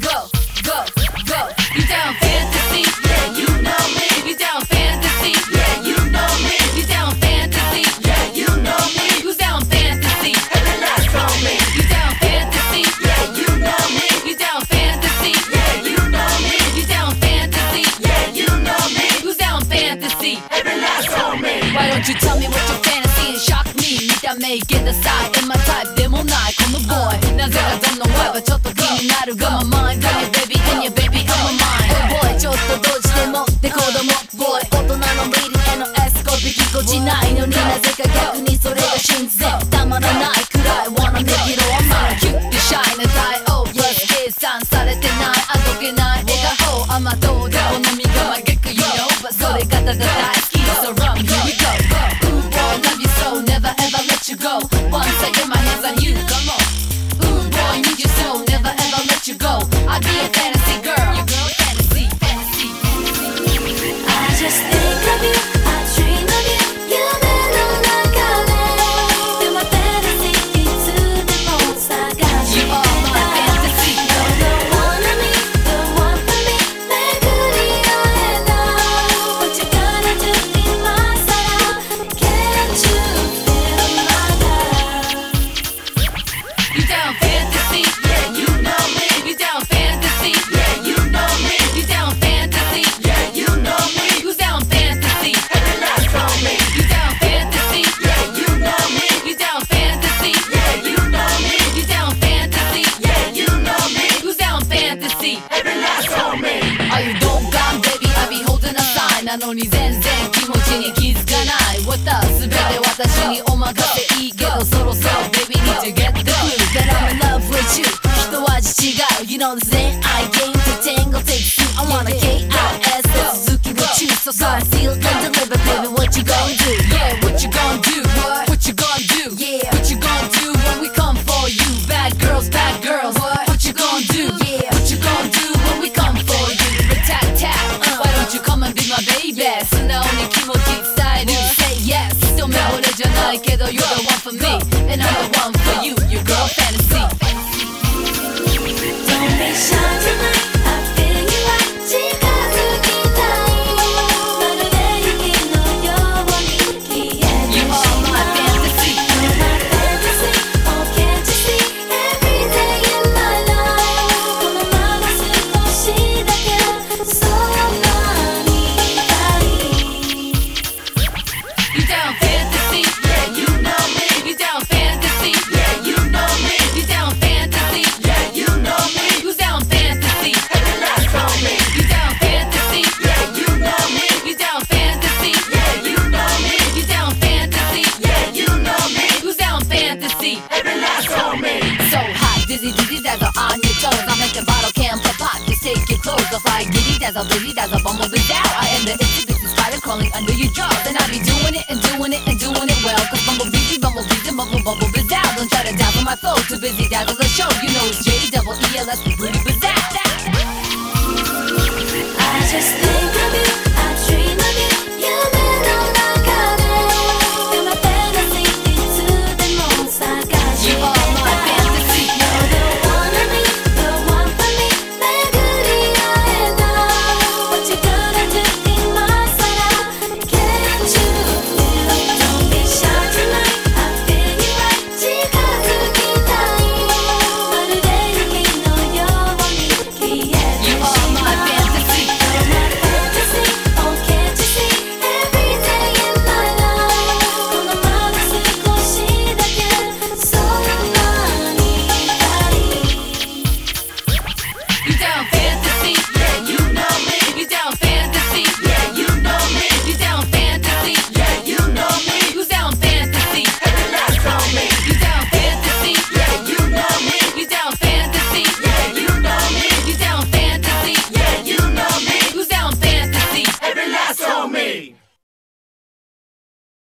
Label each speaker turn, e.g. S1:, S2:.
S1: go, me? 見た目 get aside in my type でもないこの boy なぜか don't know why はちょっと気になるが my mind got your baby and your baby on my mind Oh boy ちょっとどうしてもって子供 boy 大人のミリへのエスコー。プぎこちないのになぜか逆にそれが真然たまらないくらい wanna make it all mine キュッてシャイな対応 plus 計算されてない。あどけない。笑顔。甘党で好みが真逆。You know それがただ大好き
S2: の
S1: に全然気持ちに気づかない。私すべて私にお任せいいけどそろそろ baby need to get the clue that I'm in love with you 一味違う You know the same I game to tango takes you I wanna KIS 続きが choose So so I seal and deliver baby what you gonna do Yeah what you gonna do What girl, you're the one for me, and I'm the one for you, you girl fantasy.
S2: Don't be shy.
S1: Fantasy?
S2: Every
S1: last me. So hot, dizzy, dizzy, dazzle on your toes. I make the bottle can pop pop. Just take your clothes off like giddy dazzle, dizzy dazzle, bumblebee down. I am the itchy bitch spider crawling under your jaws, and I be doing it and doing it and doing it well. Cause bumblebees, and bumble bumblebees out. Don't try to dazzle my foe, too busy dazzle the show. You know it's J double E L S, bring